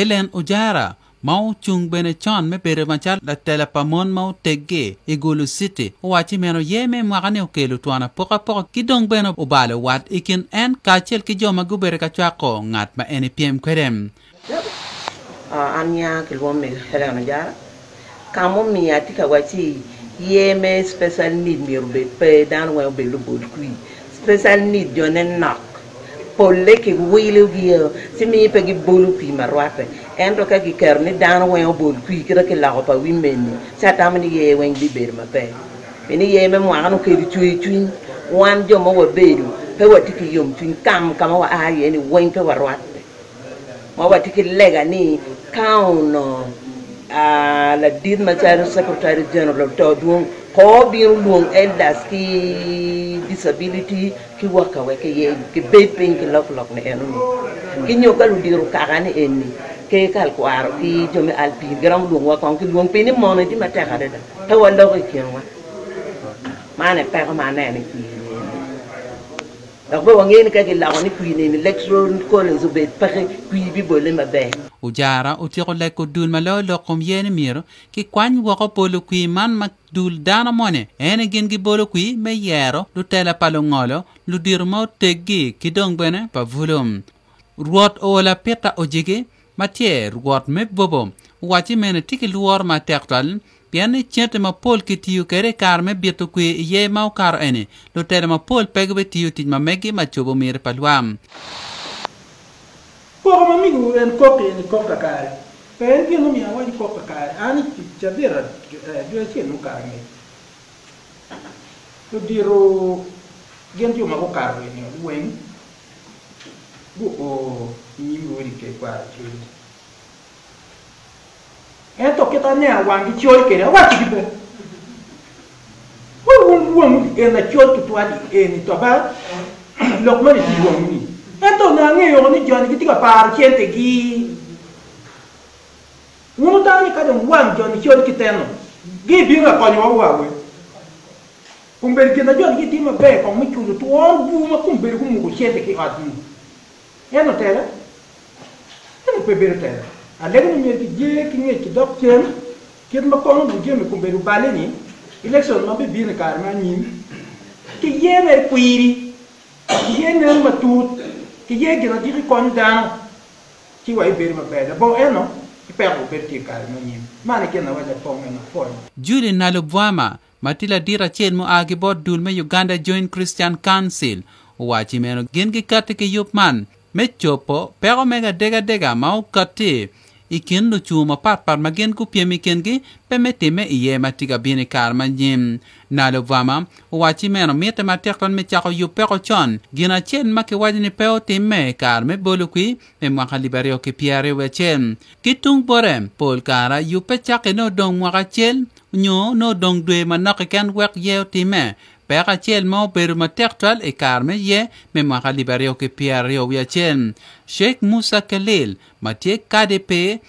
elen ujara mau chung bene chon me bere machal la tele pa mon mau tegge e gulu city wachi meno yeme o kelu tuana poka poka ki dong bene o bale wat ikin en kachel ki joma gubere ka chwako ngat ma ene piem kwerem. Uh, anya kilwom mi hele na jara. Kamo mi ati ka wachi yeme special need mi rube pe dan wa be lu special need jo ne nak polle ki wile gi si mi pe gi bolu pi marwate en do ka gi ker ni dan wa bol kui kira ki la pa wi menni sa tam ni ye wen bi ber ma pe. Ni ye me mo anu ke di chui chui wan jo mo wa bedu pe wa ti ki yom chui kam kam wa a ye ni wen pe warwate mo wa ti ki lega ni kauno a la dit ma secretary general to duong ko bir luong elders ki disability. Ki waka we ke ye ki bepin ki lok lok ne enu ki nyo ka lu diru ka ga ne enni ke kal ko aro ki jomi alpi gram luong wa kon ki luong pini mo ne di ma ta ga de ta wa lo ki ken wa ma ne pa ma ne ne ki donc bo ngeen ka ki la ko ni kui ne ni lecture ko le zo be pa kui bi bo le ma be. Ujara utiko le ko dul ma lo lo kom yene miro ki kwany wako polo kui man ma dul dana mone. Ene gin gi bolo kui me yero lu tele palo ngolo lu dir mo teggi ki dong bene pa vulum. Ruot ola peta ojige matie ruot me bobo. Wachi mene tiki luor ma tektal piani chete ma pol ki tiyu kere kar me bieto kui ye mau kar ene. Lu tele ma pol pegbe tiyu tij ma megi ma chobo mir paluam Poko ma migu en kopi en koka kare. penge no minha wani kopa kare ani chadira juasi no kare to diro gente uma ko kare ni wen bu o ni wori ke kwa chuli. Eto kita ne awangi choli kere wati kibe wo wo wo mu ena choli to ali eni to ba lokmani ti wo mu ni eto na ngeyo ni jani kitika par chente gi unutani kade wangioni kioni kiteno. Gibinga konyo wawe kumberi kina joni gitima be ko michulo tuon buma kumberi kumu ko chete ki adu eno tera eno pebere tera alego ni mer ki je ki nge ki dok chen kit ma kono bu je mi kumberi bale ni. Election ma be bin kar ma nyim. Ki ye mer kuiri ki ye nen matut ki ye gina di konyo dano. Ki wa ibere ma be da bo eno juli nalobwama matila dit achiel moa bot dul me uganda joint christian council. Owacho meno gin gikati ki yup man. Me copo peko meg adegadega ma okati i kin lucung mapatpat ma gin gupiem i kingi pe me time iye ma ti kabin i kar ma nyim. Nalo vama wachi meno mite ma tekton me chako yu peko chon. Gina chen ma wajini peo time kar bolu kui me ki piare we chen. Ki tung bore pol kara yu pe chake no dong mwaka nyo no dong dwe ma noki ken wek yeo time. Peka chel ma obedo matek e kar ye me mwaka liberio ki Sheikh Musa Khalil ma tie KDP dul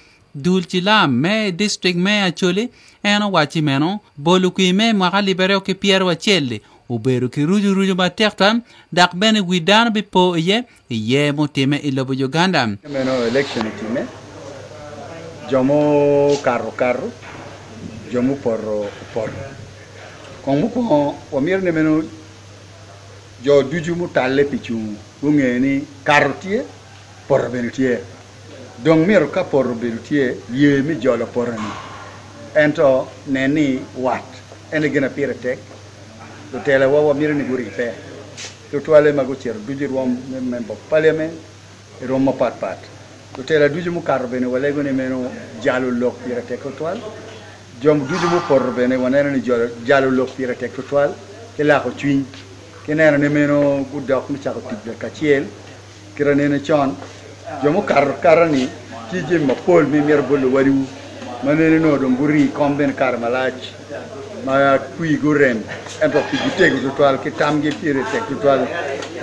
chilam me district me achole eno wachi meno bolu kui me mwaka liberio ki pier wa chelle uberu ki ruju ruju ma tektan dak bene widano bi po ye ye mo time ilobo Uganda. Meno election time. Jomo carro carro jomo porro porro. Kon mu ko o mir ne meno jo duju mu talle pichu unge ni carro tie porro bene tie donc mir ka porro bene tie ye mi jolo porro ni ento ne ni wat ene gena pire tek wo mir ni guri pe to toile mago cer duju rom member parliament rom ma pat pat to tela duju mu carro bene wala gone meno jalo lok pire tek toile jom duju mu porro bene wanena ni jalo lok pire tek to toile ke la ko twin ke nena ne meno gudda ko mi chako tibbe ka ciel kira nene chon jomu kar karani ki mapol ma pol mi mer bolo wariwu manene no do mburi komben kar malach. Ma kui gurem en to ki tegu to ki tam gi pire tek to twal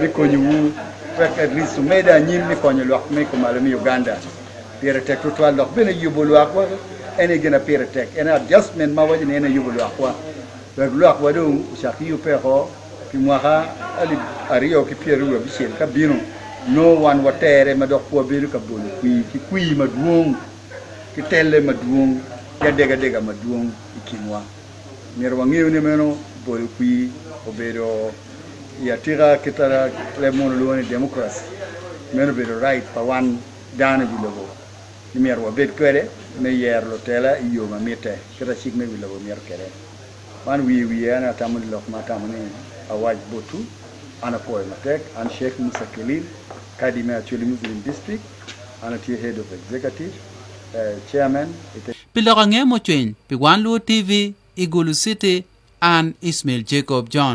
mi konyu wu. Fek at least meda nyim mi konyu lok mi ko malami uganda. Pire tek to twal lok. Bene yubulu akwa ene gena pire tek. Ene adjustment ma wadi ene yubulu akwa be lu akwa do shaki yu pe ho ki mwa ha ali ario ki pire ru bi sel ka bino no wan watere ma dok po bedo ka bolo kui ki kui ma duong ki telle ma ya dega dega ma duong ikinwa mir wangiu ne meno bolo kui obedo ya tira kitara le mono lo ni meno bedo right pa wan dana bi logo. Ni wa bet kwere me yer lo tela iyo ma mite kita chik me bi mir kere wan wi wi ana tamani lok ma tamani awaj botu ana poe matek an sheikh musa kelil Kadime Acholi Muslim District, Anatio Head of Executive, uh, Chairman. Pilokange Mochwen, Pigwanlu TV, Igulu City, and Ismail Jacob John.